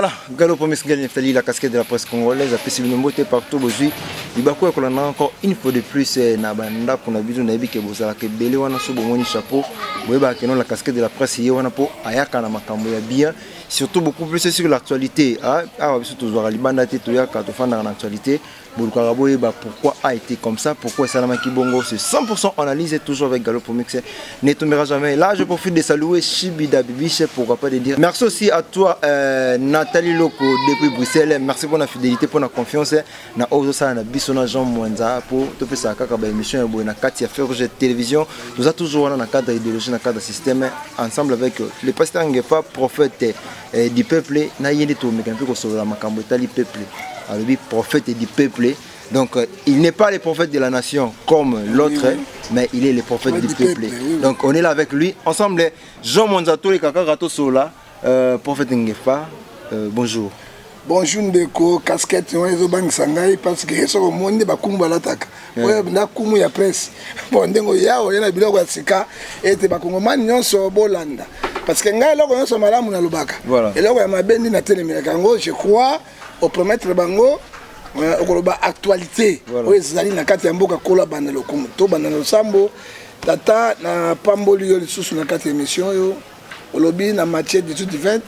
Voilà, Galo Promise Galo Neftali, la casquette de la presse congolaise, après si vous m'embotez partout, bozui, il va quoi qu'on a encore une fois de plus, eh, na banda qu'on a besoin d'abi que vous avez que belé wana sous bon chapeau, vous avez que non la casquette de la presse, yé wana po ayaka na makambo ya bien, surtout beaucoup plus sur l'actualité, ah, ah, surtout zora libanda te toyaka, tofanda na actualité, bolukaka boyeba pourquoi a été comme ça pourquoi esalamaki bongo c'est 100% analyse toujours avec Galo Promix ne tombera jamais là je profite de saluer Shibida Bibiche pourquoi pas de dire merci aussi à toi euh, Nathalie Loco depuis Bruxelles merci pour la fidélité pour la confiance na ozo sala na biso na Jean Mwanza pour to pesa kaka ba émission ya boye na kati ya Ferge télévision nous a toujours wana na cadre idéologie na cadre système ensemble avec le pasteur Ngefa prophète eh, du peuple na ye nde tomeka mpe kosolola makambo etali peuple alobi prophète du peuple donc euh, il n'est pas le prophète de la nation comme l'autre oui, oui. mais il est le prophète du, du peuple, peuple oui, donc on est là avec lui ensemble jean monza toleka kaka tosolola euh, prophète ngefa euh, bonjour bonjour ndeko casquette wana ezobangisa ngai parce que soki omoni nde bakumu balataka eh. oyo na kumu ya presse bon ndenge oya oya na biloko ya sika ete bakongomani nyonso bolanda parce que ngai eloko nyonso malamu nalobaka eloko ya mabe nde natelemelaka yango je crois opromettre bango euh, okoloba actualité oyo ezali na kati ya mboka kolo abanda lokumu to banda na losambo tata napamboli yo lisusu na kati ya émission oyo olobi na matière du tout 20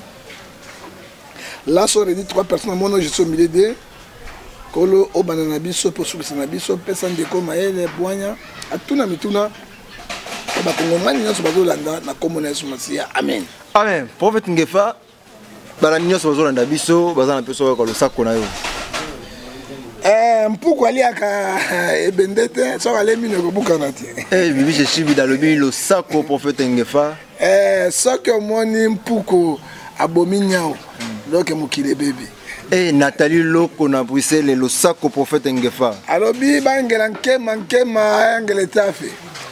Là soir dit trois personnes à mon nom, je suis au milieu de kolo obanda na biso mpo osukisa na biso pesa ndeko mayele bwanya atuna mituna bakongomani nyonso bazolanda na nkombo na yesu masiya amen amen prophète ngefa bana nyonso bazolanda biso baza na mpeso oyoka losako na yo eh, mpuku aliaka eh, ebende te soki alembi nekobukana te eh, bibiche shibida alobi losako prophète ngefa eh, soki omoni mpuku abomi nyau hmm. donc mokili ebebi e natali loko na bruxelles losako prophète ngefa alobi bangela nkema nkema ayangela etafe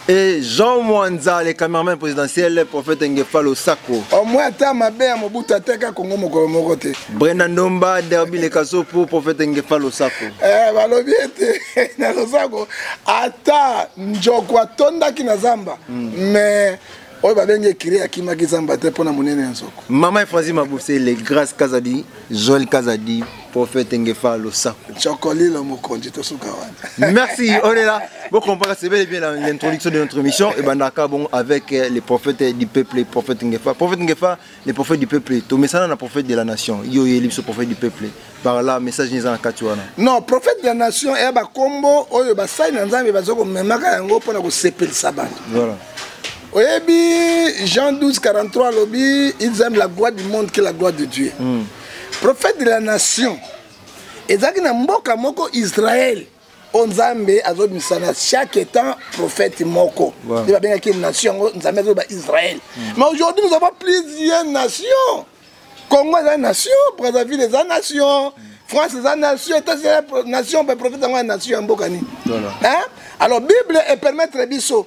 e jean mwanza le cameraman présidentiel prophète ngefa losako omwe ata mabe ya mobutu ateka kongo mokolo moko te brenda ndomba derbi le kasopo prophète ngefa losako e balobi ete na losako ata njoko atondaki na zamba mm. mais oyo babengi ekiri akimaki zamba te mpo na monene ya nzoko mama efrazi mabosele grace kazadi joel kazadi prophète ngefa losako cokolilo mokonzi tosuka wana merci on est là bokompaka c'est bel et bien l'introduction de notre émission ebandaka bongo avec euh, les prophètes du peuple prophète ngefa prophète ngefa le prophète du peuple tomesana na prophète de la nation yo oyeli biso prophète du peuple par là message nini eza na kati wana non prophète de la nation eya bakombo oyo basali na nzambe baza komemaka yango mpo na kosepelisa bato voilà. oyebi jean 12 43 alobi ils aiment la gloire du monde que la gloire de dieu mm. prophète de la nation ezalaki na mboka moko israele mpo nzambe azobimisa na chaque temps prophète moko nde babengaki nation yango nzambe azoloba israel hmm. mais aujourd'hui nous avons plusieurs nations congo eza nation brazzaville eza nation france eza nation etats-unis nation baprophète yango ya nation ya mboka nini alors bible epermettre biso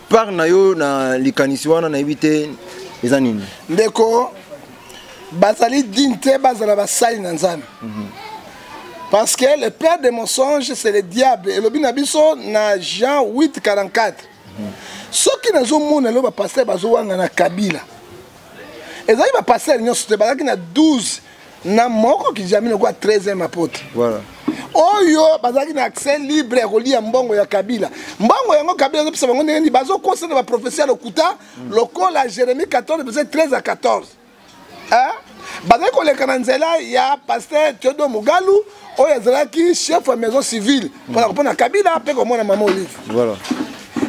part na yo na likanisi wana nayebi te eza nini ndeko bazali digne te bazala basali na nzambe mm -hmm. Parce que le père des mensonges, c'est le diable. Et le binabiso na Jean 8, 44. Ce qui n'a jamais vu, le pasteur Bazouanga na Kabila. Et ça, il va passer à l'Union Soté, il y a 12. na moko kijami lokola 13 mapote voilà. oyo bazalaki na accès libre ya kolia mbongo ya kabila mbongo yango kabila azopesa bango ndenge nini bazokosa na baprofesi ya lokuta mm. lokola jérémi 14 pese 13 a 14 eh? bazali koleka na nzela ya paster theodo mugalu oyo azalaki chef ya maison civile mpona mm. kopona kabila mpe komona mama olive voilà.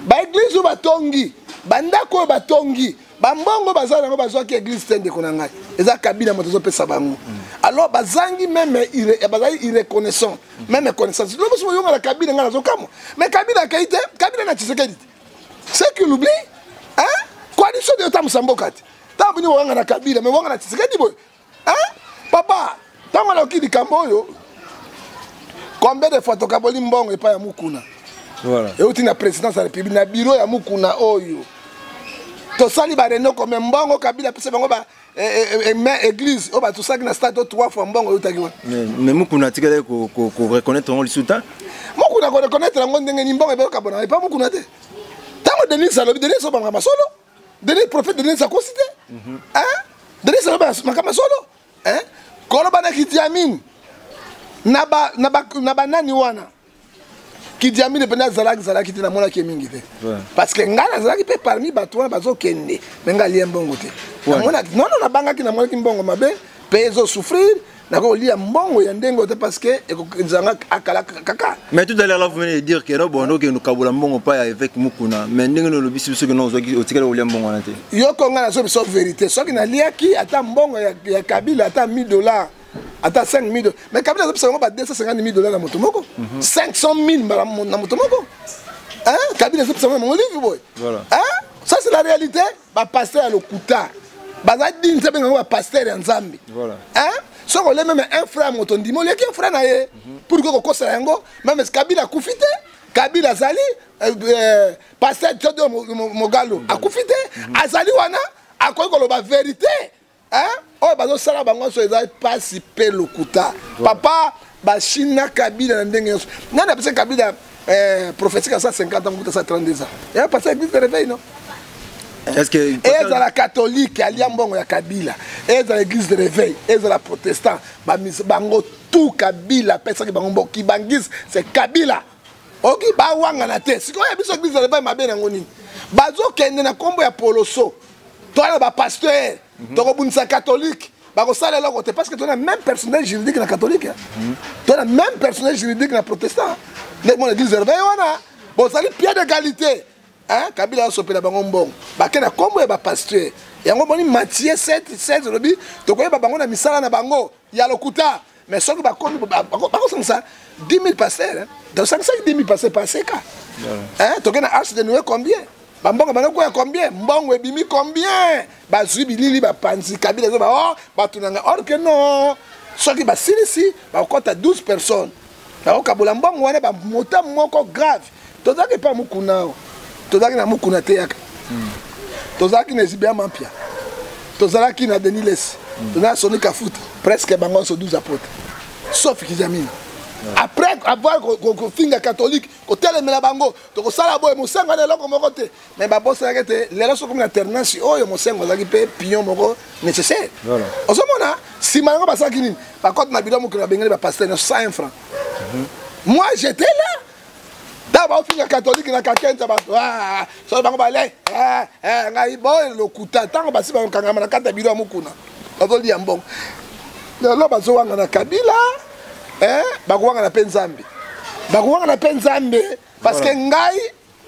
baeglise oyo batongi bandako oyo batongi bambongo baza nango bazwaki eglise te ndeko na ngai eza kabila moto ezopesa bango alors bazangi meme bazali irreconnaissant meme connaissance lo mosusu oyonga na kabila ngai nazokamwa mais kabila akei te kabila na tshisekedi te c'est qu'il oublie hein coalition de yotambusa mboka te ntango bini owanga na kabila mais owanga na tshisekedi boye hein papa ntango alaki likambo oyo combien de fois tokaboli mbongo epai ya mukuna voilà. euti na présidence ya république na biro ya mukuna oyo tosali bareno kome mbongo kabila apesa bango ba eh, eh, eh, me église oyo batosalaki na stade o trois fois mbongo eutaki wana mais mukuna atikali koreconnaitre yango lisusu ta mukuna koreconnaitre yango ndenge ni mbongo ebekabonaka epa mukuna te ntango denis alobi denis obanga masolo Denis prophète Denis akosi te. Mhm. Hein? Denis ça va makama solo. Hein? Koloba na Kidiamine. Na ba na ba na ba nani wana. Kidiamine pena zalaki zalaki te na mona ke mingi te. Parce que ngana zalaki pe parmi bato wana bazo kende. Menga liembongo te. Non, non, na bangaki na mona ki mbongo mabe, pe ezo souffrir. nakolia mbongo ya ndenge te parce que ezanga akala kaka mais tout à l'heure là vous venez de dire que robo ndo kendo kabula mbongo pa ya évêque mukuna mais ndenge no lobisi biso que non ozwaki otikala kolia mbongo wana te yo ko ngana so biso vérité soki naliaki ata mbongo ya, ya kabila ata 1000 dollars ata 5000 dollars mais kabila azopesa yango ba 250000 dollars na moto moko 500000 mbala na moto moko hein kabila azopesa yango na mongo livi boye hein ça c'est la réalité ba pasteur ya lokuta baza dini nzambe ngango ba pasteur ya nzambe voilà hein soki olie meme un frère moto ndimi oliaki un frère na ye mhm. pour que kokosela yango meme kabila akufi te kabila azali euh, euh, pasteur jodo mogalo akufi te mhm. azali wana akoki koloba verité hein oyo bazo sala bango so eza pasi pe lokuta papa ba china kabila na ndenge nyonso nani apesa kabila eh, prophétie ka 150 ans kuta 132 ans ya eh, pasa église de réveil non ezala katholike alia mbongo ya kabila ezala église de réveil ezala protestant bango tout kabila apesaki bango mbongo kibangise c'est kabila oki bawangana te sikoyo ya biso eglise na lebai mabe nango nini bazokende na nkombo ya poloso toa na bapasteur mhm. tokobundisa katholike bakosala eloko te parce que toa na même personnel juridique na katholike mhm. toa na même personnel juridique na protestant ndenge mona eglise reveil wana bozali pied d'égalité kabila asopela bango mbongo bake na nkombo ya bapasteur yango moni matie 7 16 olobi tokoyeba bango na misala na bango ya lokuta mais soki bakomi bakosangisa 10 000 passer tosangisaki 10 000 passer paseka toke na arche de noue combien bambongo bango koya combien mbongo ebimi combien bazwi bilili bapanzi kabila ezoba o oh, bato nanga or ke non soki basilisi bakokɔta 12 personnes bakokabola mbongo wana bamota moko grave tozalaki epa mokuna awa tozalaki na mokuna teyaka hmm. tozalaki na ezibia mampia tozalaki na denis lesi hmm. tozalaki na soni kafuta presque bango nyonso 12 apotre sauf kijamina après avoir kofinga catholique kotelemela bango tokosala boye mosengo ana eloko moko te mais babosanaki ete lelo sokomi na ternance oyo mosengo azalaki mpe pion moko nécessaire ozomona nsima yango basalaki nini bakote na bilo mokili babengeli bapaster nyonso 101 franc mhm. moi j'étais là ntango baofinga katolike na kakenza bato ah, solo bango bale ah, ah, ngai boye lokuta ntango basi bakokangama na kati ya biro ya mokuna bazolia mbongo lelo bazowangana kabila eh, bakowangana mpe nzambe bakowangana mpe nzambe parceke ngai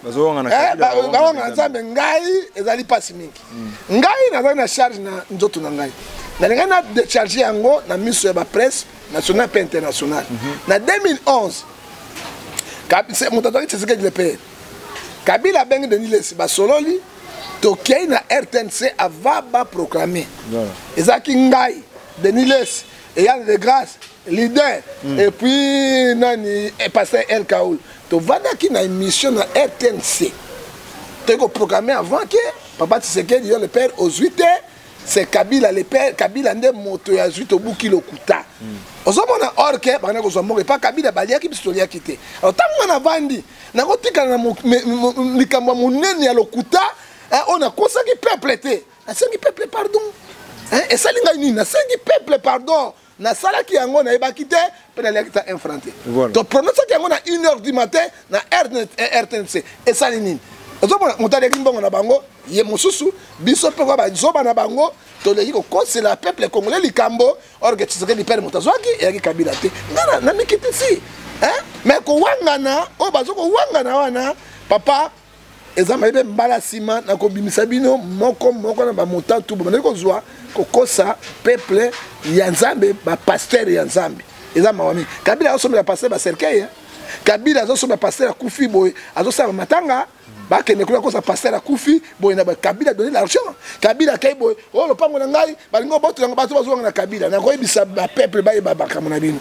eh, bawangana nzambe ngai ezali mpasi mingi hmm. ngai nazali na charge na nzoto na ngai nalingai na decharge yango na miso ya bapresse national mpe international mm -hmm. na 2011 moto azwaki tshisekedi le pere kabila abengi denis lesi basololi tokei na rtnc ava baproclame ezalaki ngai denis lesi eyane de grâce leader mm. et puis nani eh, pasteur el kaul tovandaki na émission na rtnc toyei koproclame avant ke papa tshisekedi yo le père ozwi te c'est kabila le père kabila nde moto ya zwi tobuki lokuta mm. ozomona or ke bakende kozwa mboka epa kabila baliaki biso toliaki te alors ntango nga navandi nakotikala na likambo ya monene ya lokuta eh, oyo nakosaki peuple te nasengi peuple pardon eh, esali ngai nini nasengi peuple pardon nasalaki yango nayebaki te mpe naliaki ta infran te to pronosaki yango na une heure du matin na rtnc eh, esali nini ozomona moto aleki mbongo na bango ye mosusu biso mpe kwa bazoba na bango toleki kokosela peuple congolais likambo orge tshisekedi pere moto azwaki eyaki kabila te ngana na mikitisi mais kowangana oyo bazo kowangana wana papa eza maye mpe mbala nsima na kobimisa bino moko moko na bamotantu bomandaki kozwa kokosa peuple ya nzambe bapastere ya nzambe eza mawa mingi kabila azosombela pastere baserkeye kabila azosomba pasteur akufi boye azosala matanga bakende kuna kosa pasteur akufi boye na kabila donne l'argent kabila akei boye oyo oh, lopango na ngai balingi obotola yango bato bazwanga na kabila nakoyebisa bapeuple bayeba makambo na bino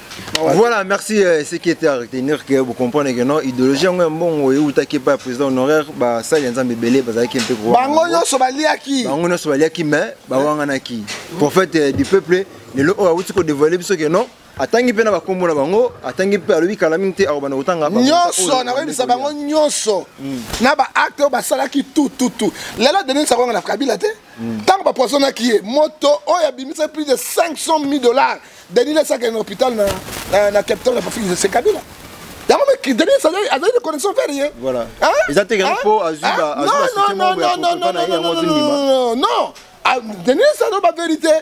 Voilà, merci euh, ce qui était à retenir que vous comprenez que non, idéologie yango ya mbongo eutaki epai ya président honoraire basali ya nzambe ebele bazalaki mpe bango nyonso baliaki bango nyonso baliaki mais bawanganaki prophète euh, du peuple lelo oyo awuti kodévoile biso que non atangi mpe na bakombo na bango atangi mpe alobi kala mingi te akobanda kotanga nyonso nakoyebisa bango nyonso hmm. na baacte oyo basalaki tututu lelo denis sakonga na kabila te ntango hmm. bapoisonaki ye moto oyo abimisaki plus de 500 000 dollars Denis Lesa akende na hôpital na, na, na Cape Town na Patrick c'est Kabila. Yango mais Denis Lesa azali na connexion vers ye. Voilà. Hein? Eza te yango po azwi ba azwi ba système moko ya kokoka na ye yango azindima. Non, non. Ah, Denis Lesa no ba vérité.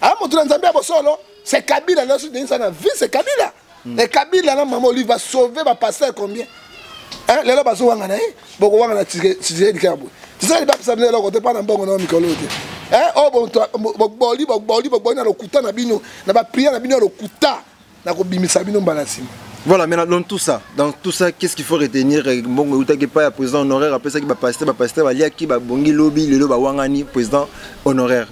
Ah, moto na Nzambe ya bosolo, c'est Kabila. Là, Denis Lesa na vie, c'est Kabila. mm. et kabila na mama olive ba sauver ba pasteur combien hein lelo bazo wanga na ye boko wanga na tizeli dikela boye tizeli ba pesa bino eloko te pa na mbongo na mikolo te hein oh bon boli boli boli na lokuta na bino na ba prière na bino ya lokuta na kobimisa bino mbala nsima Voilà, mais dans tout ça, dans tout ça, qu'est-ce qu'il faut retenir euh, Bon, vous n'avez pas un président honoraire, après ça, qui va passer, va passer, va lier, qui va bongi lobby, le lobby, wangani, président honoraire.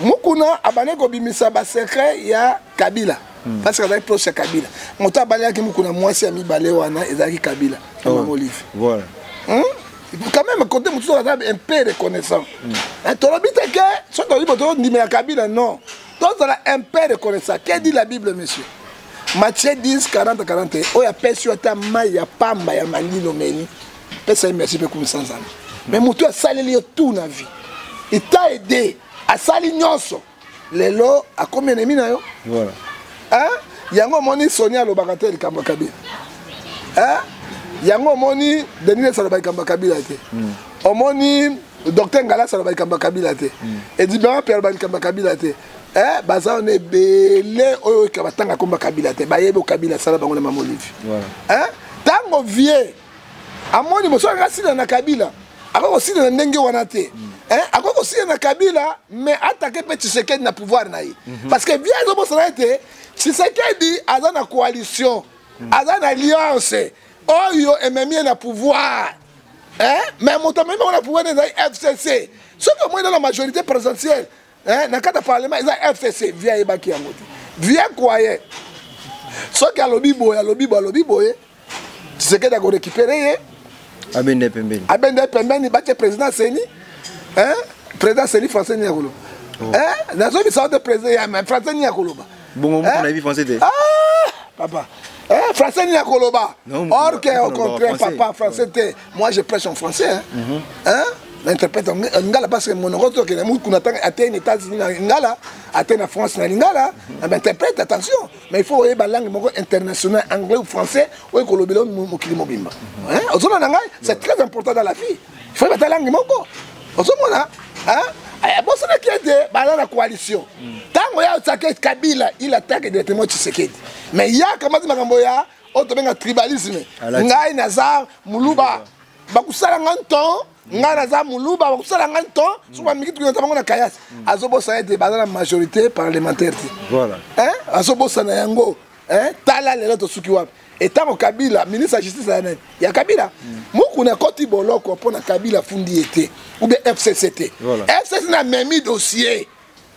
mukuna abandaki kobimisa basecret ya kabila hmm. parce que azalaki proche ya kabila moto abalelaki mukuna mwasi ya mibale wana ezalaki kabila na oh. mama olive voilà. hmm? quand même côté mosusu aza un peu reconnaissant hmm. eh, tolobi te ke soki tolobi boto ondimela kabila non tozala un peu reconnaissant ke dit la bible monsieur matie 10 40 40 oyo apesi yo ata mai ya pamba ya malili omeli pesa ye merci mpe kumisa nzambe me motu asaleli yo tout na vie eta ede asali nyonso lelo akomi enemi na yo voilà. hein? yango omoni soni alobaka te likambo ya kabila hein? yango omoni denines aloba likambo ya kabila te mm. omoni docteur ngalas aloba likambo ya kabila te mm. edibama mpe aloba likambo ya kabila te eh, baza wana ebele oyo batanga komba kabila te bayebi okabila asala bango na mamolivi voilà. eh? ntango vie amoni bosoki akasila na kabila akoki kosila na ndenge wana te mm. eh, akoki kosila na kabila mais atake mpe tshisekedi na pouvoir na ye mhm. parce que bien ezobosana ete tshisekedi aza na coalition mm. aza na alliance oyo ememi ye na pouvoir eh, mais moto amemi bango na pouvoir nde ezali fcc soki omoni na majorité présidentielle eh, na kati ya parlement eza fcc vie ayebaki yango te vie kwaye soki alobi boye alobi boye alobi boye tisekedi akorekipere ye abende pembeni abende pembeni batye président seni eh, président seni français nini akoloba oh. eh, nazobisa yo te président ya français nini akoloba bongo moko nayebi français te ah, papa Eh, français nini akoloba orke au contraire papa français te Moi, je prêche en français. Hein? Mm -hmm. hein? L'interprète en euh, lingala parce que mon okoto que les moukouna tang atteint les États-Unis en lingala, atteint la France en lingala, mm -hmm. interprète attention, mais il faut oyer ba langue moko internationale anglais ou français ou ko lobelo mokili mobimba. Mhm. Hein? Ozo na ngai, c'est très important dans la vie. Il faut ba langue moko. Ozo mona, hein? Eh, bosanaki ete baza na coalition ntango ya otake kabila il atake directement tshisekedi mais yaka mazi makambo ya oyo tobenga tribalisme ngai naza muluba bakusala nga nton ngai naza muluba bakusala nga nton soki bamiki tuki naza bango na kayasi mm. azobosana ete baza na majorité parlementaire te azobosana yango tala lelo tosuki wapi etango kabila ministre ya justice ya nani ya kabila mm. mokuna akoti boloko mpo na kabila afundi ye te oubien fcc te fcc na memi dossier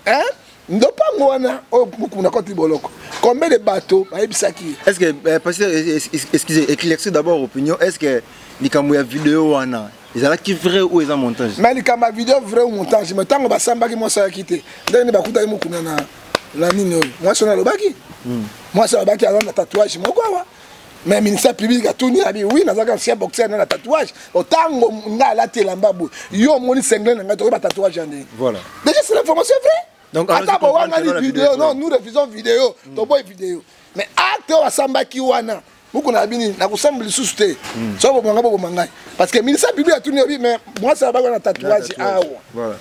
hein ndopango wana oyo oh, mukuna koti boloko combien de bateau bayebisaki ye est ce que euh, pasteur excusez éclaircir d'abord opinion est ce que likambo ya video wana ezalaki vrai ou eza montage mais likambo ya video vrai ou montage mais ntango basambaki mwasi ayaki te ndenge nde bakutaki mukuna na na nini oyo mwasi wana alobaki hmm. mwasi alobaki alanda tatouage moko awa mais ministère public atuni abi oui nazalaki ancien boxeur na na tatouage otango ngai alati elamba boye yo omoni sengle na ngai tokoyeba tatouage ya ndenge voilà déjà c'est l'information vrai ata bowangani video non nous refusons video mm. toboyi video mais acte oyo asambaki wana mokona ya bini nakosamba lisusu te mm. soki bobonga boboma ngai parce que ministère public atuni abi mais mwasi alabaki na tatouage awa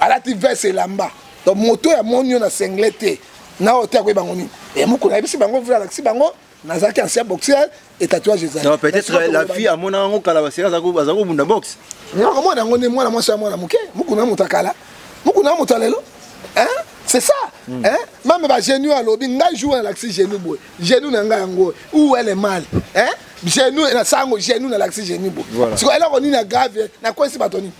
alati vese elamba donc moto ya moni yo na sengle te na oyo te akoyi bango nini e mokolo ayebisi bango vula alakisi bango nazalaki ancien boxeur et tatouage ezali peut-être la fille amona yango kala baseka aza kobunda boxe omona yango nde mwana mwasi ya mwana moke mokuna moto akala mokuna moto ya lelo c'est ça mm. hein? mame bagenu alobi ngai jour nalakisi genu boye genu na ngai yango ou elle est mal hein? genu na sango genu nalakisi genu boye sikoyo eloko nini ya grave nakwesi bato nini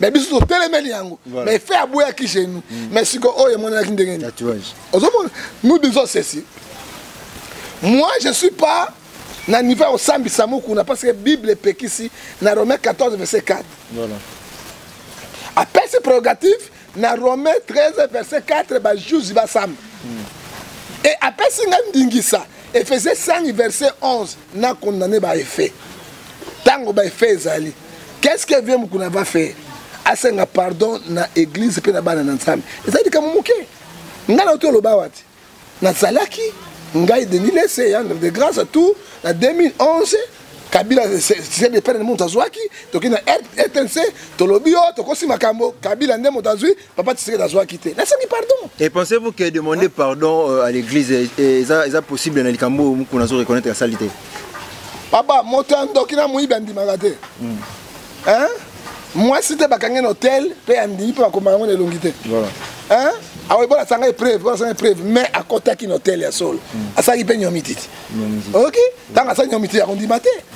mais biso totelemeli yango mais fe aboyaki chez nous mm. mais siko oyo emonanaki ndenge nini ozomona nous disons ceci moi je suis pas na niveau ya kosambisa mokuna parce que bible epekisi na romain 14 verset 4 voilà. apesi prérogative na romain 13 verset 4 bajuzi basamba mm. e apesi ngai ndingisa efese 5 verset 11 na condamne baeffet ntango baefe ezali qu'est-ce que vieux mukuna va faire asenga pardon na église mpe na bana na nzambe ezali likambo moke ngai nauti oloba wati nazalaki ngai denis lese yandre de grâce à tout na 2011 kabila sepana nde moto azwaki toki na rtnc tolobi yo tokosi makambo kabila nde moto azwi papa tisekedi azwaki te nasengi pardon et pensez-vous que demander hein? pardon euh, à l'église eza eza possible na likambo oyo mokuna azo reconnaître asali te papa moto ya ndoki na moyibi andimaka te hmm. hein mwasi te bakangi na hotel mpe andimi mpe bakomaka yango na elongi te hein awa ebola asanga epreuve ebola asanga epreuve mais akotaki na hotel ya solo hmm. asalaki mpe nyomititi oyoki ntango asali nyomititi akondima te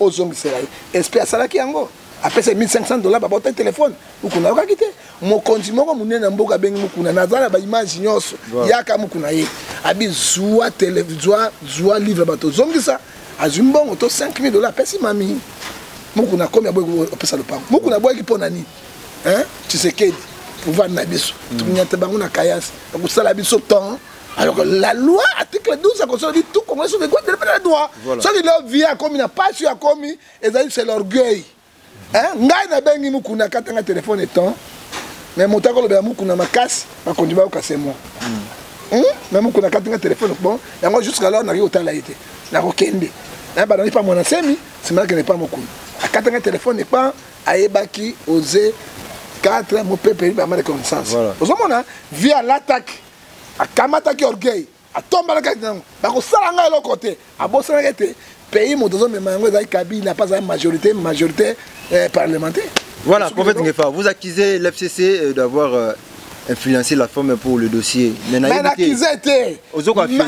ozongisela ye esprit asalaki yango apesa 1500 dollars babota telefone mukuna ayokaki te mokonzi moko monene ya mboka abengi mukuna naza na baimage nyonso yaka mukuna ye abi zwa zwa zwa livre bato ozongisa azwi mbongo to 5000 dollars apesi mami mukuna akomi aboyaki opesa lopango mukuna aboyaki mpo na nini tshisekedi pouvoir na biso tonyata bango na kayasi bakosala biso temps Alors que la loi, article 12 la Constitution dit tout Congolais sont égaux devant la loi. Voilà. Ceux qui leur vie a commis, n'a pas su a commis, et c'est l'orgueil. Hein? Ngai na bengi mukuna katanga téléphone étant, mais motako lobela mukuna makasi, ma kondiba au casse moi. Hmm? hmm? Mais mukuna katanga téléphone bon, yango jusqu'alors na yota la été. Na kokende. Na ba pas mon semi, c'est mal que n'est pas mukuna. Akatanga téléphone n'est pas ayebaki oser 4 mon peuple ba mal connaissance. Voilà. Ozomona via l'attaque akamataki orgueil atombalaki ati nango bakosala ngai eloko te abosanaki ete pays moto ozomema yango ezali kabila mpe azali majorité majorité eh, parlementaire voilà prophète ngefa vous accusez l'fcc euh, d'avoir euh, influencer la femme pour le dossier mais nakize te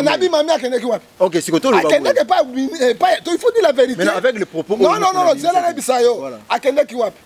nabi mami akendeki wapi ok siko tolobakendeki epai eh, il faut dire la vérité non non non zela nayebisa yo akendeki wapi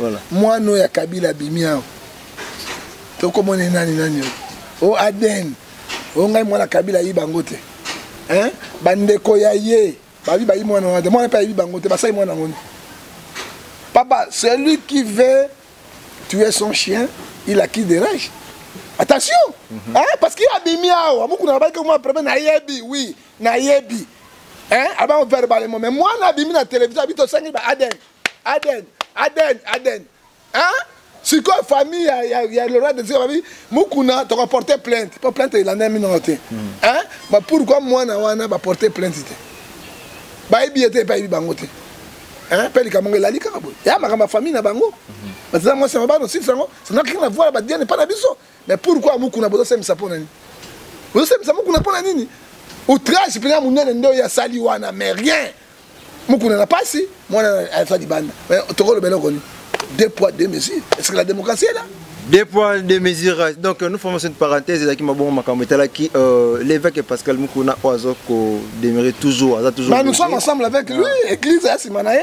Voilà. Mwana oyo ya Kabila abimi awa. Tokomona nani nani oyo. O Aden. O ngai mwana Kabila ayi bango te. Hein? Bandeko ya ye. Babi bayi mwana wana te. Mwana pe ayi bango te. Basai mwana ngoni. Papa, celui qui veut tuer son chien, il a qui des rage. Attention! Mm -hmm. hein? Parce qu'il a bimi awa. Muku na baki mwa problème na yebi. Oui, na yebi. Hein? Aba verbalement. Mais mwana abimi na télévision, abito sangi ba Aden. aden aden aden hein sikoyo famille ya, ya, ya laurent desika babi mukuna tokoporte plainte mpo plainte elanda minono te mm. hein ba pourquoi mwana wana baporte plainte te bayebi ye te epai yebi bango te hein mpe likambo ngo elali kaka boye ya makambo ya famille na bango mm -hmm. baza mwasi na babana osilisa yango sanakiki na voila badiane epai na biso Mais pourquoi Mukuna bozo semisa pona nini? Bozo semisa Mukuna pona nini? Outrage pena munene ndo ya sali wana mais rien. Mukuna na pasi, mwana alfa libanda. Mais tokolo beloko ni. Deux poids deux mesures. Est-ce que la démocratie est là? Deux poids deux mesures. Donc nous faisons cette parenthèse là qui m'a bon makambo qui euh, l'évêque Pascal Mukuna oazo ko demeurer toujours, aza toujours. Mais nous sommes ensemble avec lui, église à Simanae.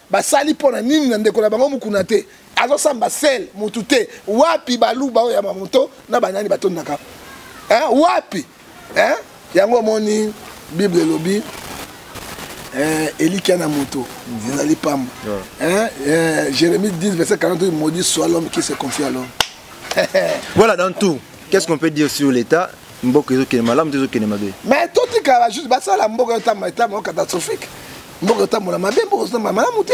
basali mpo na nini na ndeko na bango mukuna te azosamba sel mutu te wapi baluba oyo ya mamoto na banani batondaka eh, wapi eh? yango omoni bible elobi eh, elikya na moto mhm. ezali pamba eh, eh, jérémie 10 verset 42 maudit soit l'homme qui se confie à l'homme voilà dans tout qu'est-ce qu'on peut dire sur l'état mboka ezokende malamu te ezokende mabe mais totikala juste basala mboka yotamba etama catastrophique mboka etambola mabe mboka ezotambola malamu te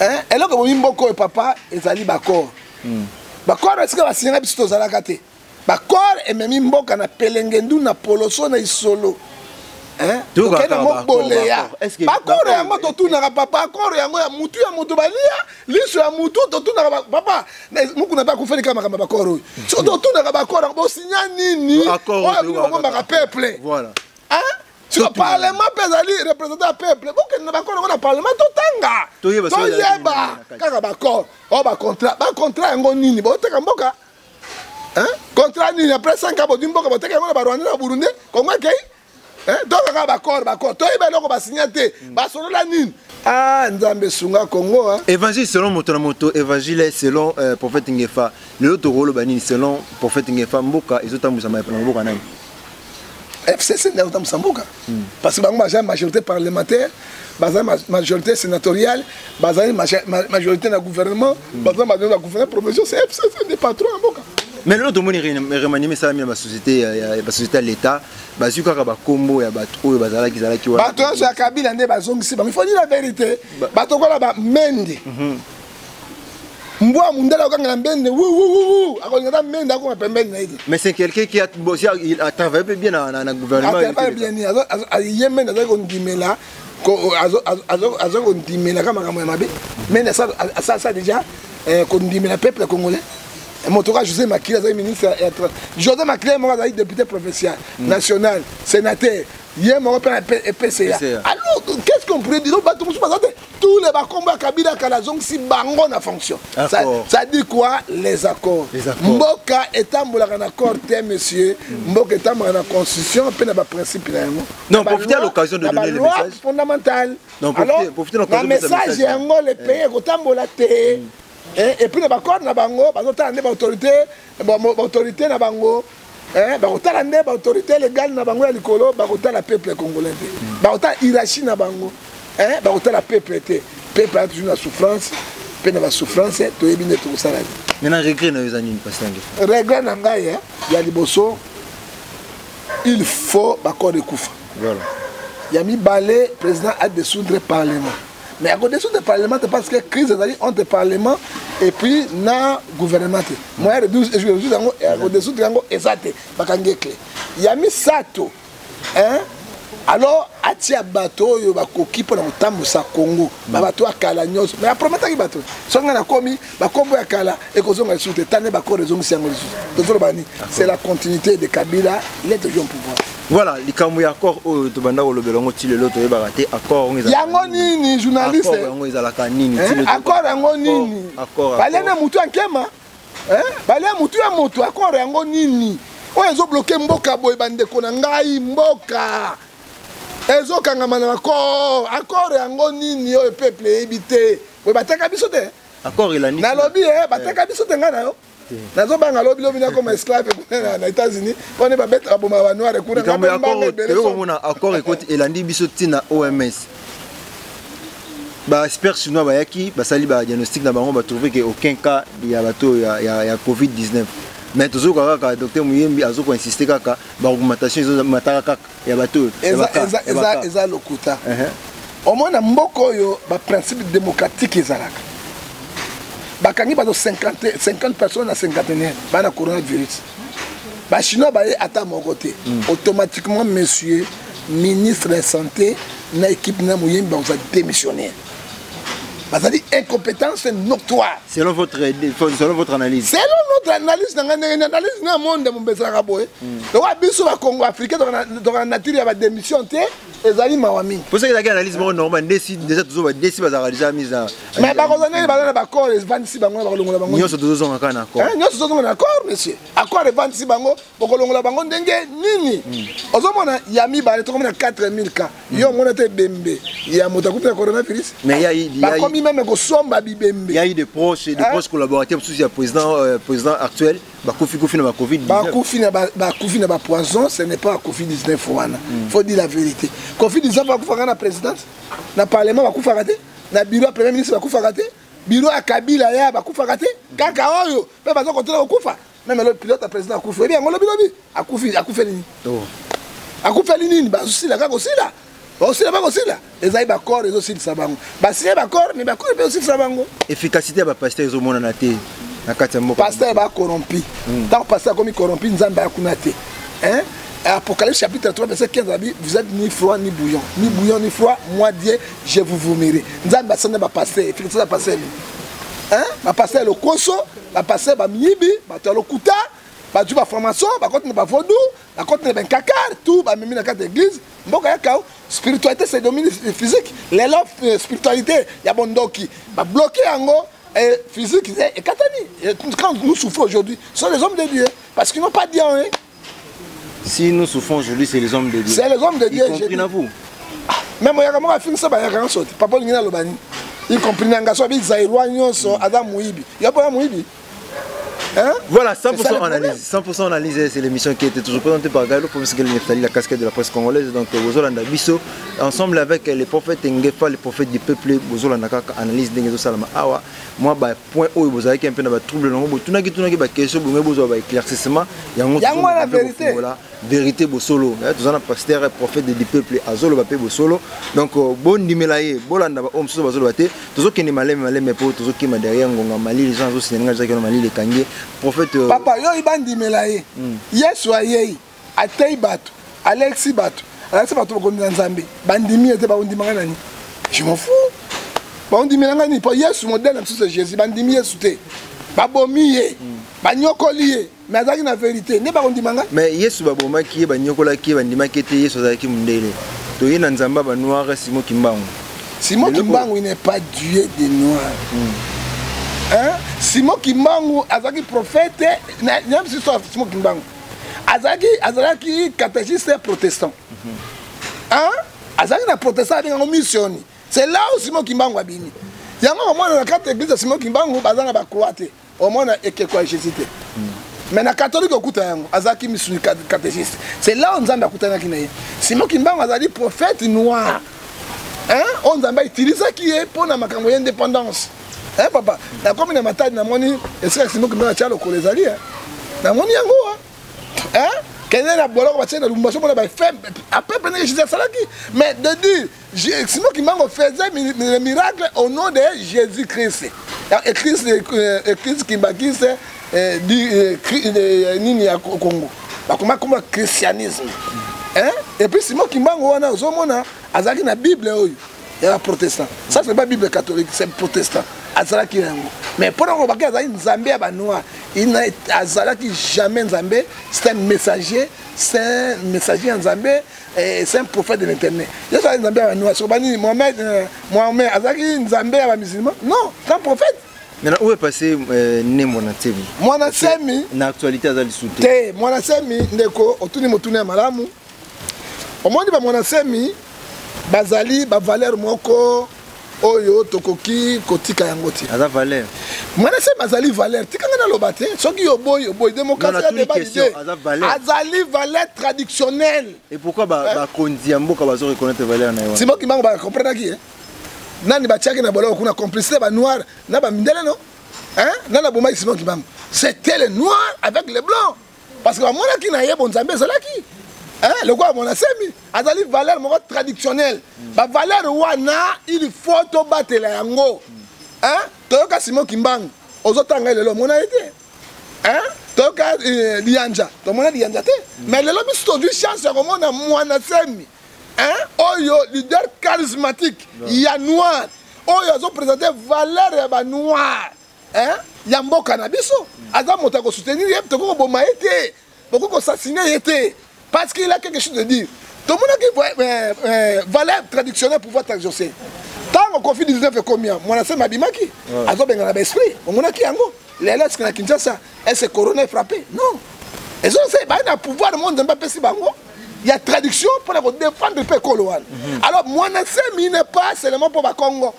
eh, eloko bomi mboka oyo papa ezali bakor hmm. bakor esika basinyaka biso tozalaka te bakor ememi mboka na pelengendu na poloso na isolo eh, tokenda moboleya bakoro yango totunaka papa akoro yango ya mutu ya moto balia liso ya mutu totunaka papa mokuna mpe akufeli kaka makambo ya bakoro oyo so totunaka bakoro yango bosinya nini oyo akoki kokombaka peuple siko parlement mpe ezali représentant ya peuple bokende na bacor yango na parlement totanga toyeba kaka bacor o oh, bacontrat bacontrat yango nini boteka mboka contrat nini après 5 ans bodi mboka boteka yango na barwandais na burundi kongo ekei toka kaka bacor bacor toyeba eloko basinya te mm. basolola nini ah nzambe esunga kongo hein. évangile selon moto na moto évangile selon euh, prophète ngefa lelo tokoloba nini selon prophète ngefa mboka ezotambwisama na mboka nani fcc nde azotambusa mboka hmm. parce que bango bazali majorité parlementaire bazali majorité sénatoriale bazali majorité na gouvernement hmm. bazali majorité na gouvernement provision c'est fcc nde patron ya mboka mais lelo tomoni remaniement esalami na basociété ya l'état bazwi kaka bakombo ya bato oyo bazalaki zalaki bato nyonso ya kabila nde bazongisi bango ifo nina verité bato kola bamende mhm. mbwa mundele akokangela mbende wuwuwu akolinga ata mbende akoma pembeni na ye te mais c'est quelqu'un qui a bossé a travaillé peu bien na, na, na gouvernement ye mbende azali kondimela aza kondimela ka makambo ya mabe mbende asala déjà eh, kondimela peuple congolais moto kaka josé makili azali ministre ya josé makili moko azali député provincial mm. national sénateur ye moko mpe na epesa ya alors qu'est ce qu'on pourrait dire bato mosusu baza te tous les bakombo ya kabila kala azongisi bango na fonction ça, ça dit quoi les accords, les accords. mboka etambolaka na accord te monsieur mm. mboka etambolaka na constitution mpe na baprincipe na yango non profite à l'occasion de donner le message fondamental non, alors na message yango le pays eh. ekotambola te mm. eh, et puis na baaccord na bango bazotala nde baautorité baautorité na bango ba eh, bakotala nde baautorité légale na bango ya likolo bakotala peuple congolais te mm. bakotala hierarchie na bango eh, bakotala peuple te peuple aza toujours na souffrance mpe na basouffrance toyebi nde tokosala nini maintenant regret na yo eza nini pasange regret na ngai eh, ya liboso il faut bakode ekufa voilà. ya mibale président adesoudre parlement mais ako dissoudre parlement te parce que crise ezali entre parlement et puis na gouvernement te moyen de dissoudre yango ako dissoudre yango eza te bakangi ye clé ya misato hein alors atia bato oyo bakoki mpo na kotambusa congo babato ya kala nyonso mais aprometaki bato soki ngai nakomi bakombo ya kala ekozonga lisusu te tane bakoro ezongisi yango lisusu tozoloba nini c'est la continuité de kabila il est toujours pouvoir voilà likambo ya accord oyo tobanda kolobela yango ti lelo toyebaka te accord yango nini journaliste yango ezalaka nini eh, accord yango nini balene motu ya nkema eh, balene motu ya motu accord yango nini oyo ezobloke mboka boye bandeko na ngai mboka ezokangama na accord accord yango nini oyo peuple eyebi te boye bateka biso te accord elandi nalobi eh, eh. bateka biso te ngai na yo nazobanga lobi lobi nakoma esclave na états-unis mpone babeta baboma banoire kunaomona accord ekoti elandi biso ntina oms baexpert chinois bayaki basali badiagnostic na bango batrouve ke aucun cas ya bato oyo ya covid-19 mais tozokoka kaka docteur moyembi azokoinsiste kaka baaugmentation ezomataka kaka ya bato oyo eza lokuta omona mboka oyo baprincipe démocratique ezalaka bakangi bato 50 personnes na cinquantenaire baa na coronavirus bachinois baye ata moko te hmm. automatiquement monsieur ministre ya santé na équipe na moyembi bakozala démissionnaire bazali incompétence notoire selon votre, selon votre analyse selon notre analyse na ngai ndenge ni analyse na monde mobe ezalaka boye hmm. lokola biso bakongo africain tokana nature ya badémission te ezali mawa mingi mpo soki ezalaki analyse moko normal ndesi déjà tozoba ndesi bazalaka déjà mise na mais bakozwa ndenge baza na bacor evandisi bango na bakolongola bango nyonso tozozonga kaka na accord eh, nyonso tozozonga na accord monsieur accord evandisi bango bokolongola bango ndenge nini hmm. ozomona ya mibale tokomona 4000 cas yo omona te ebembe ya moto akuti na coronavirus bakomi meme kosomba bibembe yayi de proche de proche collaborateur mosusu ya président euh, président actuel bakufi kufi na bacovid bakufi na bakufi na bapoison ce n'est pas covid 19 wana hmm. faut dire la vérité covid 19 bakufaka na présidence na parlement bakufaka te na bureau ya premier ministre bakufaka te bureau ya kabila ya bakufaka te kaka oyo mpe baza kotela kokufa meme le pilote ya président akufi oyebi yango lobi lobi akufi akufeli nini oh. akufeli nini bazosila kaka kosila bakosila bakosila ezali bacor ezosilisa bango basiye bacor mais bacor mpe ezosilisa bango efficacité ya bapaster ezomonana te na kati ya mboka paster bacorrompi ntango hmm. paster akomi corrompi nzambe aya kuna te Apocalypse chapitre 3, verset 15, la Bible, vous êtes ni froid ni bouillant, ni bouillant ni froid, moi Dieu, je vous vomirai. Nzambe asana ba passer, fixer la passer. Hein? Ba passer le koso, bapasteur bamiyibi bato ya lokuta bazwi baformation bakoti na bavodu bakoti na benkakar tout bamemi na kati ya église mboka ya kao spiritualité se domine physique lelo euh, spiritualité ya bondoki babloke yango et physique ekatani quand nous souffrons aujourd'hui ce sont les hommes de dieu parce qu'ils n'ont pas dit hein Si nous souffrons aujourd'hui, c'est les hommes de Dieu. C'est les hommes de Dieu. Y compris na vous. Ah, même oyaka moko afingisa bayaka na soti papa olingi naloba nini y compris na nga so abi zairwa nyonso aza moyibi yo mpo ya moyibi Hein? Voilà, 100% analyse. 100% analyse, c'est l'émission qui a été toujours présentée par Galo, professeur Galo Neftali, la casquette de la presse congolaise. Donc, euh, Bozolanda Bisso, ensemble avec euh, les prophètes Ngefa, les prophètes du peuple, Bozolanda Kaka, analyse Dengezo Salama Awa. mwa ba point oyo bozalaki un peu na ba trouble nango botunaki tunaki ba question bolingaki bozwa ba éclaircissement yango yango wana vérité voilà vérité bosolo eh, toza na pasteur eh, prophète de du peuple azoloba pe bosolo donc euh, bondimela ye bolanda ba oyo mosusu bazoloba te tozokende maleme maleme po tozokima derrière ngonga malili jean azosinga ngai ezaki wana malili ekangi prophète euh, papa yo ibandimela ye hmm. yesu ayei atei bato alekisi bato alakisi bato bakondi na nzambe bandimi ye te bakondima ngai nani je m'en fou bakondimela ngai nini mpo yesu modele na biso ya jésus bandimi yesu te babomi ye banyokoli ye me azalaki na verité nde bakondima ngai me yesu babomaki ye banyokolaki ye bandimaki ete yesu azalaki mondele toye na nzambe banoire simo kimbangu simo kimbangu il n'est pas dieu de noir mm. simo kimbangu azalaki profete nayebisi so simo kimbangu azalaki azalaki catéchiste protestant azalaki na protestant abengango missioni c'est là où simon kimbangu abimi yango omona na kati église ya simon kimbangu baza na bacroi te omona ekeko ya jésus te mais na catholique okuta yango azalaki misuni catéchiste c'est là où nzambe akutanaki na ye simon kimbangu azali prophète noir oyo nzambe utilisaki ye mpo na makambo ya indépendance eh papa nakomi na matadi namoni esika simoki mpe natya lokolo ezali eh. namoni yango wa eh. eh? kende na boloko batie na lumbashi omona bafem apepe ndenge jésus asalaki mais de dire simo kimbango faisait le miracle au nom de jésus christ écrise euh, euh, kimbakise euh, nini ya congo bakoma koma christianisme et puis simo kimbango wana ozomona azalaki na bible oyo ya ba protestant ça c'est pas bible catholique c'est protestant azalaki na yango mais mpona kolobaki azalaki nzambe ya banoir azalaki jamais nzambe c'est un messager c'est un messager ya nzambe c'est un prophète de l'internet yesu azalaki nzambe ya banoir soko banini mohamed euh, mohamed azalaki nzambe ya bamusulman non c'est un prophète Maintenant, où est passé euh, Né Mwanasemi Mwanasemi Na actualité, Azali Souté. Té, Mwanasemi, Ndeko, Otuni Motune Malamu, omoni bamwana nsemi bazali bavaleur moko oyo tokoki kotika yango te aza valeur mwana nsemi azali valeur tika ngai naloba te soki oboyi oboyi demokrasi ya deba lide azali valeur traditionnelle et pourquoi eh? bakonzi ya mboka bazo reconnaître valeur na ye simo kimbango bacomprenaki ye nani batiaki na boloko kuna complicité banoir na bamindele no na nabomaki simo kimbango c'était le noir avec le blanc parce que bamonaki na ye bonzambe ezalaki eh, lokola monasemi azali valeur moko traditionnelle bavaleur wana il faut tobatela yango eh, toyoka simo kimbangu ozotanga lelo omona ye te eh, toyoka eh, liyanja tomona liyanja te mais lelo biso tozwi chance ya komona mwanasemi oyo leader charismatique ya noir oyo azopresente valeur ya banoir eh, ya mboka na biso aza moto ya kosoutenir ye tokoki koboma ye te bokoki kosasine ye te parce qu'il a quelque chose de dire tomonaki eh, eh, valeur traditionnel pouvoir traditionnel ntango covid 19 ekomi ya mwana sema abimaki azobengana baesprit omonaki yango lelo eske na kinshasa ese corona efrappe non ezolisa baye na pouvoir mo nzambe apesi bango ya traduction mpo na kodefendre mpe ekolo wana alors mwana semi ne pas seulement mpo bakongo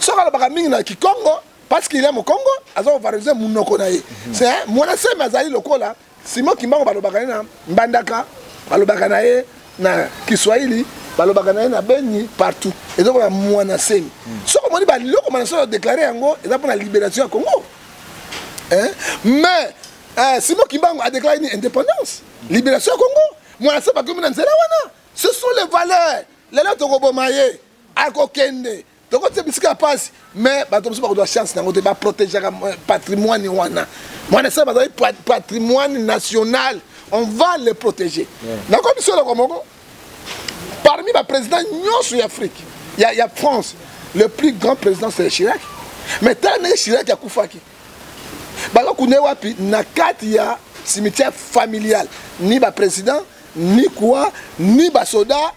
soki alobaka mingi na kikongo parce qu'il est mokongo aza kovalorize monoko na ye mhm. mwana seme azali lokola simo kimbango balobaka ye na mbandaka balobaka na ye na kiswahili balobaka na ye na beni partout eza kola mwana semi mhm. soki omoni baliloko mana soki odeklare yango eza mpona libération ya congo mais eh, simo kimbango adeklare ni indépendance mhm. libération ya congo mwana semi akomi na nzela wana ce sont les valeurs lelo tokoboma ye akokende tokotia bisika ya mpasi mais bato mosusu bakozwa chance nango te baprotegeaka euh, patrimoine wana mwana esala bazali patrimoine national on va le protéger nakomi biso eloko moko parmi baprésident nyonso ya afrique ya, ya france le plus grand président c'est chirac mais tala ndenge chirac akufaki bakokuna ye wapi na kati ya cimetière familial ni baprésident ni quoi ni basoda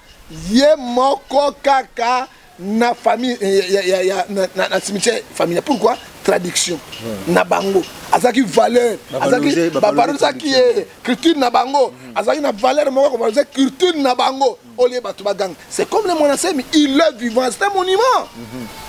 ye moko kaka na famille eh, ya, ya, ya, na, na, na cimetière familial pourquoi traduction hmm. na bango azalaki valeur azalaki bavalorisaki ye culture na bango hmm. azalaki na valeur moko kovalorize culture na bango hmm. olie bato baganga c'est comme le monasemi il est vivant c'est un monument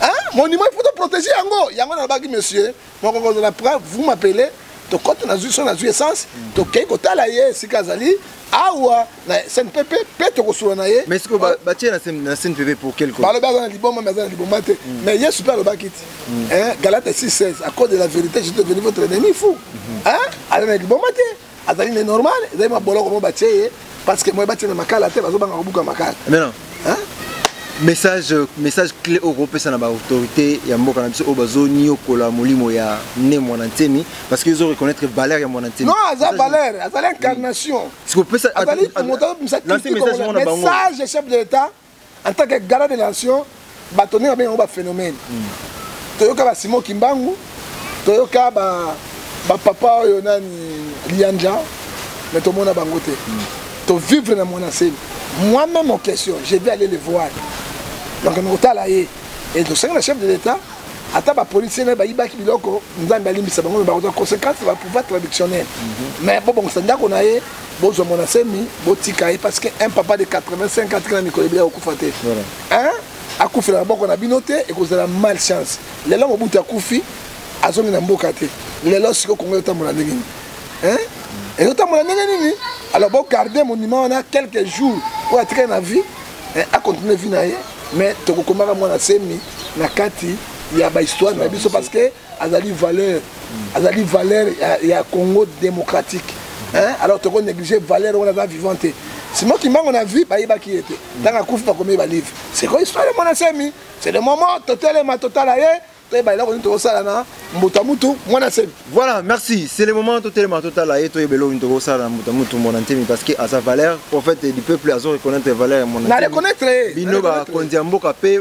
hein? monument il faut toprotege yango yango nalobaki monsieur Nakoki kozala preuve, vous m'appelez, tokota nazwi so nazwi essence, tokei kotala ye esika azali awa na SNPP mpe tokosula na ye. Mais siko batie na SNPP pour quel cause? Balobi aza na liboma mais aza na liboma te. Mm. Mais Yesu mpe alobaki ti. Mm. Hein, Galate 6:16 à cause de la vérité je suis devenu votre ennemi fou. Mm-hmm. Hein? Aza na liboma te. azali ne normal ezali maboloko mo batie ye parce que moye batie na makala te bazobanga kobuka makala mais non hein? message message clé oyo kopesa na baautorité ya mboka na biso oyo bazoniokola molimo ya ne mwana ntemi parce que ezo reconnaître valeur ya mwana ntemi non aza valeur azali incarnation sikopesa azali moto azobimisa message chef de l'état en tant que gala de nation bato ndenge babenga yango baphénomène mm. toyoka basimo kimbangu toyoka bapapa oyo nani lianja mais tomona bango te mm. tovivre na mwana seni moi-même en question je vais aller le voir donc nakotala ye e tosengela chef de l'état ata bapolisier naye bayibaki biloko nzambe alimbisa bango me bakozwa conséquence bapouvoir traditionnel mais bobongisa ndako na ye bozwa mwana semi botika ye parce que un papa de 85 atikala mikolo ebele akokufa te akufela maboko na bino te ekozala mal chance lelo mobutu akufi azongi na mboka te lelo sikoyo kongo ezotambola ndenge nini ezotambola ndenge nini alors bogarde monument wana quelques jours oyo atikali na vie acontinue vie na ye mais tokokomaka mwana semi na kati ya bahistoire na biso parce que azali valeur azali valeur ya, ya congo démocratique hein? alors toko néglige valeur wana aza vivant te simo kimbango na vie bayebaki ye te ntango akufi bakomi balivre seko histoire ya mwana semi c'est le moment totelema totala ye toyeba eloko nini tokosala na mbuta ya mutu mwana semi voilà merci c'est le moment totelema totala ye toyeba eloko nini tokosala na mbuta ya mutu mwana ntemi parce que aza valeur prophète du peuple azo reconnaître valeur ya mwana na reconnaître ye bino bakonzi ya mboka mpe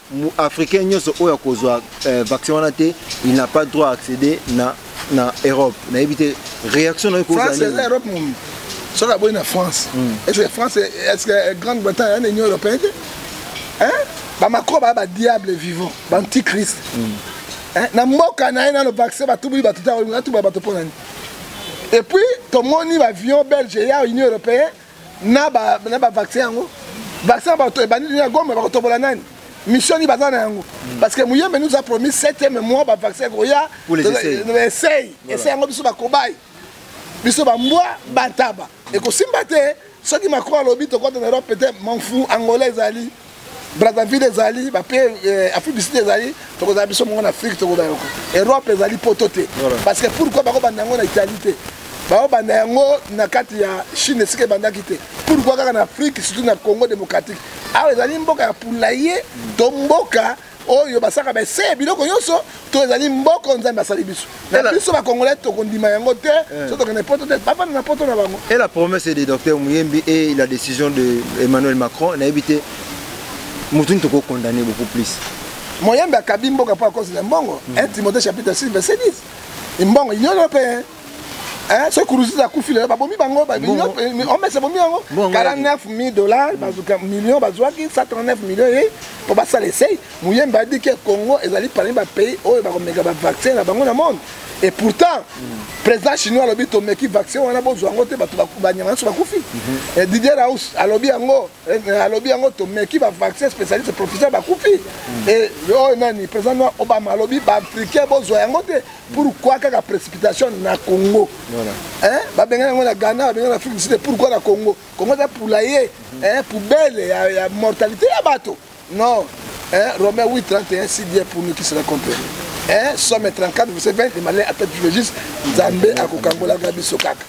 Mu africain nyoso oyo akozwa eh, vaccin wana te, il n'a pas droit à accéder na na Europe. Na éviter réaction na yo kozala. France eza Europe mum. Soka boy na France. Hmm. Est-ce que France est-ce que Grande-Bretagne en Union européenne? Hein? Ba Macron ba ba diable vivant, ba antichrist. Hmm. Hein? Na mboka na ye na le vaccin ba tubu ba tuta ba tubu ba to pona ni. Et puis, tomoni l'avion belge et l'Union européenne, na ba na ba vaccin yango vaccin ba to ebandi na gombe ba kotobola nani mission ni baza na yango hmm. parce que muyembe nous a promis 7e mois ba vaccin ko ya essai essai yango biso ba cobaye biso ba mbwa bantaba ekosimba te soki macron alobi tokota na europe te manfu angola ezali brazzaville ezali bape eh, afrique du sud ezali tokozala biso mongo na afrique tokozala yoko europe ezali poto te parce que pourquoi bakobanda yango na italie te baobanda yango na kati ya chine esika ebandaki te pourkui kaka na afrique surtout na congo démocratique awa ezali mboka ya poulaye to mboka oyo basaka bese biloko nyonso to ezali mboko nzambe asali biso na biso bakongolai tokondima yango te eh. so tokende poto te bafanda na poto na bango e la promesse de docteur muyembi e la décision de emmanuel macron nayebi te motu nini tokokondane beaucoup plus moyembi akabi mboka mpo akozela mbongo 1 hmm. timothée chapitre 6 verset 10 mbongo union européen soki kuruzizi akufi lelo babomi bango omesa bomi yango 49 mille dollars bazuka million bazwaki 139 million ye mpo basala esei moyembe adi ke congo ezali parmi bapays oyo bakomeka bavaccin na bango na monde et pourtant président chinois alobi tomeki vaccin wana bozwa yango te bato banyama nyonso bakufi mhm. didier raus alobi yango eh, eh, alobi yango tomeki bavaccin spécialiste professeur bakufi mhm. oyo oh, nani président obama alobi baafricain bozwa yango te pourquoi kaka précipitation na congo babenga yango na ghana babenga na afrique du sud pourquoi na congo congo eza pula ye poubele ya mortalité ya bato non romain 8 31 si bien pour nous qui se raconter somme 34 verset 20 de malin atatu juste nzambe akokangolaka biso kaka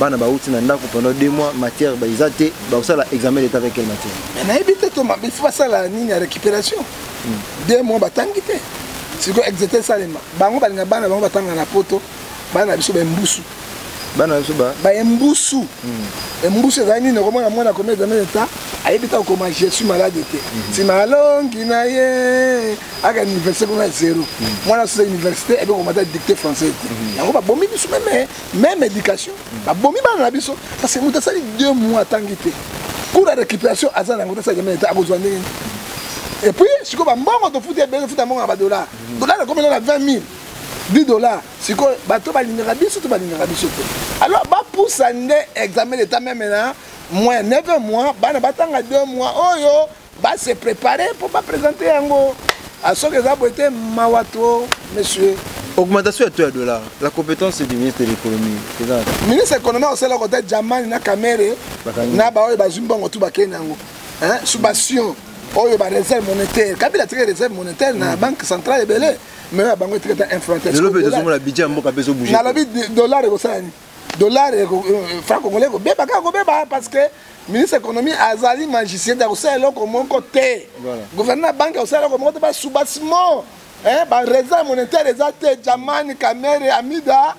bana bauti na ndako pendant deux mois matière baeza te bakosala examen leta avec quelle matière mais nayebi te to mabe si basala nini ya récupération hmm. deux mois batangi te sikoyo exete esalema bango balinga bana bango batanga na poto bana na biso bembusu bana biso ba baembusu hmm. embusu ezali nini okomona mwana akomi examen leta ayebi ta kokoma je suis malade te nsima hmm. alongi na ye aka université kuna zero mwana asosa université ebe okomata dicté français te yango babomi biso meme même éducation babomi bana na biso parce que moto asali deux mois atangi te cour ya récupération aza nango tasala jamai te akozwa ndenge nini et puis sikoyo bambongo tofuti ebele tofuta mbongo na badollar dollar ekomela na 20 000 10 dollar sikoyo bato balingaka biso to balingaka biso te alors bapusa nde examen d'état meme na moins 9 mois bana batanga 2 mois oyo oh ba se préparer pour ba présenter yango ah, soki eza boye te mawa to monsieur augmentation ya taux ya dollar la compétence du ministre de l'économie eza ministre économie akosala kota jamani na kamere na baoyo bazwi mbongo tu bakei na yango subation oyo ba réserve monétaire kabila atikaki réserve monétaire na mm. banque centrale ebele mais oyo ya bango etikata infrontex lelo mpe tozomona budget ya mboka mpe ezobouge nalobi dollar ekosala nini dollar eh, eh, franc congolais ekobeba kaka kobeba parce que ministre économie azali magicien ya kosala eloko moko te gouverneur ya banke akosala eloko moko te basubasiment eh, bareserve monétaire eza te jamani kamere amida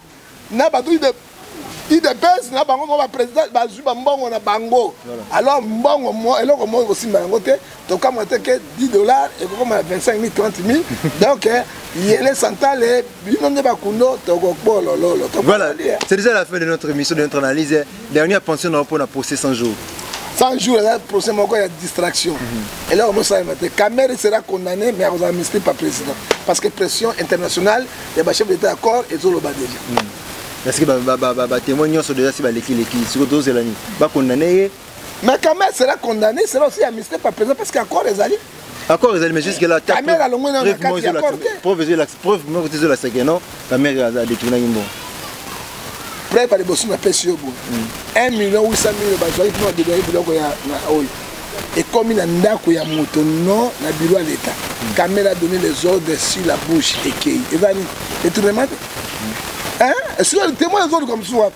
na bato idps na bango moko baprésident bazwi bambongo na bango alors mbongo eloko moko ekosimba yango te tokamwa te ke 10 dollars ekokoma na 25 000 30 000 donc eh, yele santale bino nde bakundo tokobolololo voilà c'est déjà la fin de notre émission de notre analyse eh. dernière pension nao mpona procès 100 jours 100 jours eza procès moko ya distraction mhm. eloko mosalema te camere sera condamné mais akozala ministre par président parce que pression internationale ya bachef d'état ya corps ezoloba déjà mhm. parce que batémoin nyonso déjà si balekileki sikoyo tozozela nini bakondane ye mais quand même sera condamné sera aussi amnistie par président parce que accord ezali accord ezali mais jusque là kamere alongwe na kati ya accord te preuve ezali preuve moko te ezali seke non kamere adetournaki mbongo preuve ya liboso napesi yo boye 1 mm. million 800 mille bazwaki mpona badedwaki biloko ya oyo ekomi na ndako ya moto non na biro ya leta mm. kamere adonne les ordres sur la bouche ekei eza nini etournement te mm. soki témoin ezoluka mosusu wapi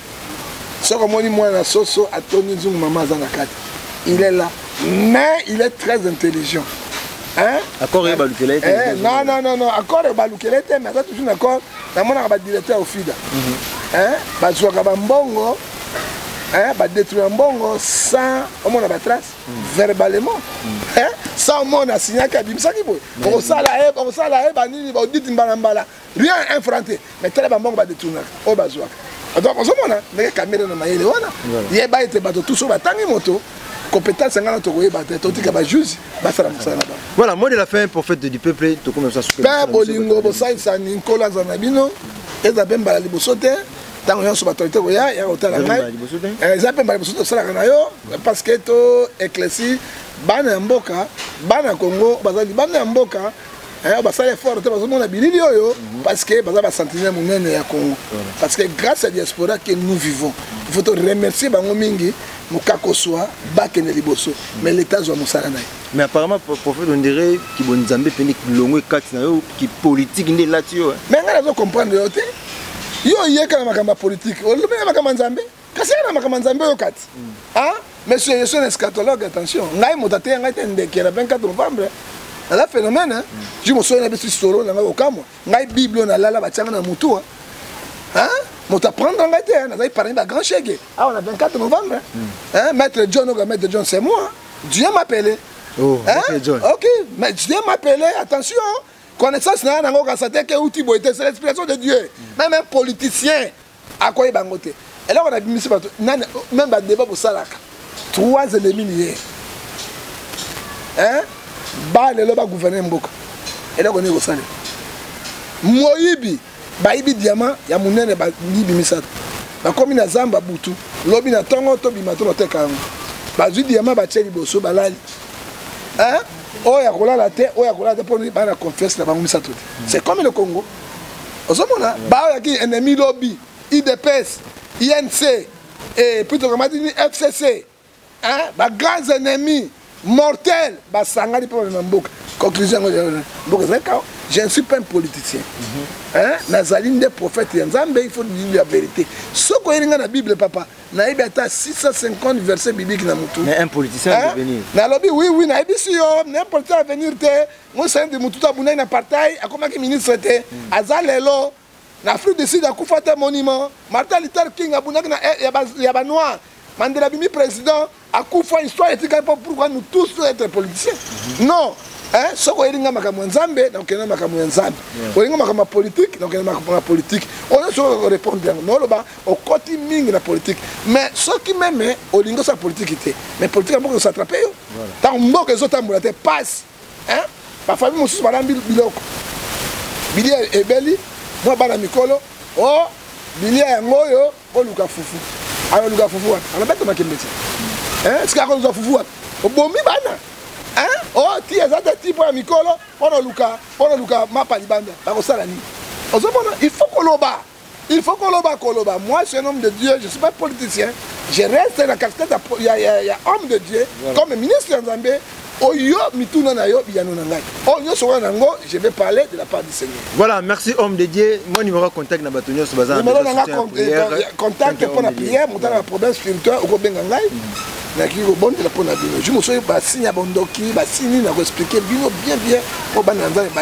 soki omoni mwana soso atondi nzungu mama aza na kati il est là mais il est très intelligent accord ye balukela ye te eh, non non non non accord ye balukela ye te mais aza toujours na accord namonaka badirecteur ofida mhm. eh, bazwaka bambongo eh, badétruire mbongo sans omona batrace mhm. verbalement mhm. sans omona asignaki abimisaki boye okosala ye banini baodite mbala mbala rien un franc te mais tala bambongo badetournaka oyo bazwaka donc ozomona ndenge kamere na mayele wana yeba ete bato tuso batangi moto compétence ngana tokoyeba te totika bajuge basala mosala na bango voilà mot de la fin prophète du peuple tokoma biso supe mpe bolingo bosalisani nkolo aza na bino eza mpe mbala liboso te ntango nyonso baautorité koya ya kotala ngai eh, eza mpe mbala liboso tosalaka na yo parce que to éclairci bana ya mboka bana ya kongo bazali bana ya mboka Eh, basala effort te bazomona bilili oyo mhm. parce que baza basentinelle monene ya congo parce que grâce à diaspora que nous vivons il faut to remercier bango mingi mokako swa bakende liboso mais l'état azwa mosala na ye mais apparemment prophète on dirait kibo nzambe pende kilongo ekati na yo kipolitique nde elati yo eh. mais ngai nazo comprendre yo te yo oyekana makambo ya politike olobela makambo ya nzambe kasi ya na makambo ya nzambe oyo kati ah, monsieur yesu na escatologue attention ngai moto ateya ngai te ndeke na 24 novembre naza phénomène ju mosolo na biso solo na ngai kokamwa ngai bible oyo nalala batianga na motu moto aprendre ngai te nazali parmi ba grand chege awa na 24 novembre hmm. maître john oka maître john c'est moi dieu m'appele oh, ok mais dieu m'appele attention connaissance na ye nango okasa te ke euti boye te c'est l'inspiration de dieu hmm. meme un politicien akoyeba yango te eloko na bimisi bato nani meme badeba bosalaka trois elemi niye ba lelo bagouverne mboka eloko nini ekosala moyibi bayibi diama ya monene bayibi misato bakomi na zamba butu lobi na ntongo tobima to bateka yango bazwi diama batye liboso balali oyo akolala te oyo akolala te mpo bana confiance na bango misato te c'est comme le congo ozomona baoyaki ennemi lobi idps inc et puis tokamati ni fcc bagrands ennemis mortel basangani mpo bamema mboka conclusion yango mboka ezali kao je ne suis pas un politicien mhm. nazali nde prophète ya nzambe il faut dire la vérité soki oyeli ngai na bible papa nayebi ata 650 verset biblique na motu nalobi oui oui nayebisi yo un politicien avenir te Moise Katumbi Mututu abundaki na partai akomaki ministre te mm. aza lelo na Afrique du Sud akufa te monument Martin Luther King abundaki na eh, ya ba noir Mandela bimi président akufa histoire etikali mpo pourquoi nous tous être politiciens mm-hmm. non Eh, soki oyebi ngai makambo ya nzambe nakokende makambo ya nzambe oyebi ngai makambo ya politike nakokende makambo ya politike oyo soki okorepondre yango naoloba okoti mingi na politike mais soki meme olingi osala politike te mais politike ya mboka ezosatrape yo ntango mboka ezotambola te pasi hein ba famille mosusu balambi biloko bilia ebeli mwa bana mikolo o oh, bilia yango oyo boluka fufu aloluka fufu wapi alobaki makembe ti hein sika akozwa fufu wapi obomi bana hein o oh, ti eza te ti mpo ya mikolo mpo na luka mpo na luka mapa libanda bakosala nini ozomona il faut koloba Il faut koloba koloba. Moi, je suis un homme de Dieu, je ne suis pas politicien. Je reste dans la casquette il y, a, y a homme de Dieu, voilà. comme ministre de Nzambé. Oyo mituna na yo biyano na ngai. Oyo nyoso wana nango, je vais parler de la part du Seigneur. Voilà, merci homme de Dieu. Mon numéro contact na bato nyoso bazana. Numéro na nga contact pour la prière, mon tala problème spirituel au benga ngai. Mm. na kiko bonne la pona bino. Je me suis ba signe bondoki, ba signe na ko expliquer bino bien bien pour bana nzambe ba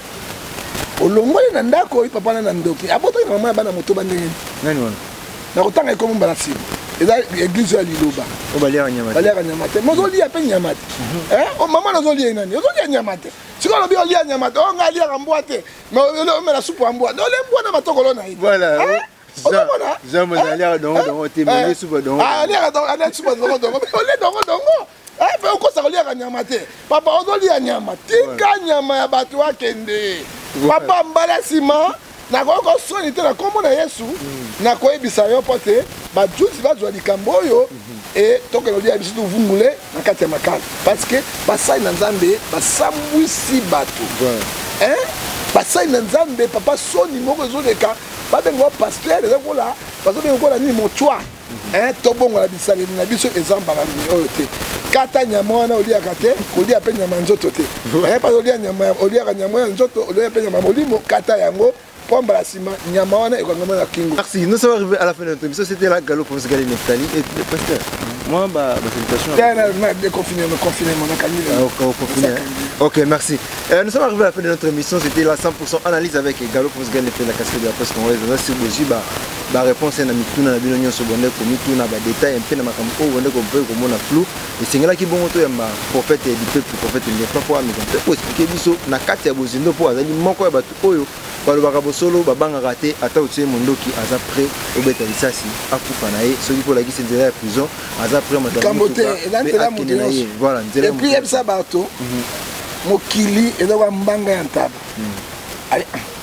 olongoli na ndako oyo papa na na ndoki abotaki na mama ya bana motoba ndenge nani wana nakotanga ekomi mbala nsima eza eglise ya liloba oh, baliaka nyama te mozolia mpe nyama te mhm. eh, oh, mama nazolia ye nani ozolia nyama te sikoyo olobi olia nyama te o oh, ngai aliaka mbwa te omela supu ya mbwa ole mbwa na matokolo na ye eh? ozomona zambo ezaliaka dongo dongo te mende supa dongo aliaka dongo dongo dongo ole dongo dongo Eh, pe okosa koliaka nyama te papa ozolia nyama tika nyama ya bato akende papa mbala nsima nakoki kosoni te na nkombo na yesu mm. nakoyebisa yo mpo te bajusi bazwa likambo oyo mhm. e tokende kolia biso tovungule na kati ya makala parce que basali na nzambe basambwisi bato basali na nzambe papa soni moko ezoleka babenga paster eza kola bazobenga kola nini motua eh, tobongola bisaleli na biso eza mbala mingi oyo te kata nyama wana oliaka te kolia mpe nyama ya nzoto te eh, pasi oliaka nyama ya nzoto olia mpe nyama ya molimo kata yango mpo mbala nsima nyama wana ekangama na kingo merci nous sommes arrivés à la fin de notre émission c'était la galop musicale neftali et le pasteur moi ba ba salutation tena de confiner me confiner mon akani ah, ok merci euh, nous sommes arrivés à la fin de notre émission c'était la 100% analyse avec galop musicale neftali la casquette de la presse congolaise sur Bojiba ba réponse na mituna na bino nyonso bonde komituna ba détail mpe na makambo oyo bonde kompe komona flou esengelaki bongo toyamba prophète du peuple prophète ngefa mpo ameka mpe koexplike biso na kati ya bozindo mpo azali moko ya bato oyo balobaka bosolo babangaka te ata otie mondoki aza prêt obeta lisasi akufa na ye soki mpo olakisi nzela ya prison aza prêt makambo te eza nzela ya moto nyonso voilà nzela ya moto epuis yebisa bato mhm. mokili ezalaka mbanga ya ntaba mhm.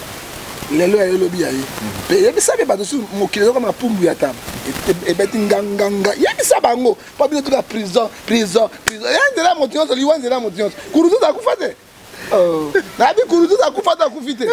lelo ya ye lobi ya ye mpe mhm. yebisa mpe bato susu mokili ezoko mapumbu ya taba ebeti nganganga yebisa bango mpo bino tuka prison prison prison ya nzela moto nyonso liwa nzela moto nyonso kuruzuza akufa te oh. nabi kuruzuza akufa te akufi te eh,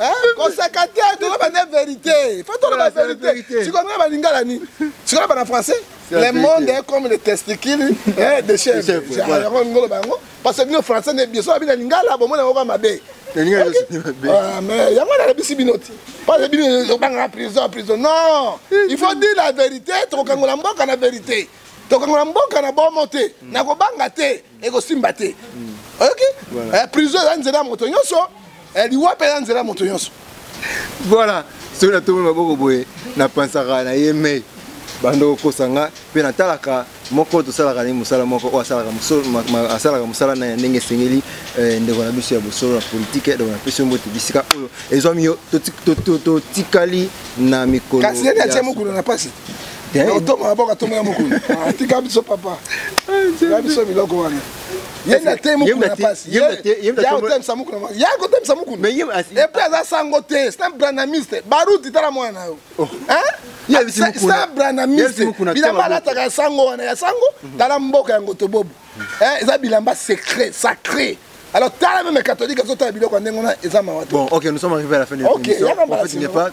eh, kosaka te toloba nde verité fo toloba ah, verité sikonga balingala nini sikola bana français le monde est comme le testicule eh, de chef yango ngoloba yango parce que bino français nde bieso abina lingala bomona yango kaka mabe ah, mais yango nalabisi bino ti parce bino obangaka prison prison non il faut dire la vérité tokokangola mboka na vérité tokangola mboka na bomo te nakobanga te ekosimba te oyoki eh, prison eza nzela ya moto nyonso Eh, liwa mpe eza nzela ya moto nyonso voilà soki natomi maboko boye napansaka na ye mei bando kokosa nga mpe natalaka moko tosalaka na ye mosala moko oyo asalaka mosala na ya ndenge esengeli eh, ndeko na biso ya bosolo na politike ndeko na biso mbote bisika oyo ezwami yo totikali na mikolo kasi nani atie mokolo na mpasi otoma maboko atoma ya mokolo atika biso papa na biso biloko wana yende atei mukuna na pasi yakotemisa mukuna makasi yakotemisa mukuna epuis aza sango te c'est un branamiste baruti tala mwana na yo oh. sa branamiste bilamba alataka ya sango wana ya sango mhm. tala mboka ya ngotobobo eza bilamba secret sacré alors tala meme catholique azotala biloko ya ndenge wana eza mawa te bon ok nous sommes arrivé à la fin de l'émission okay,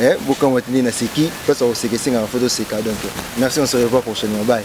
Eh, bokamwa tende na seki, place ya koseka esengaka faut toseka donc. Merci, on se revoit prochainement. Bye.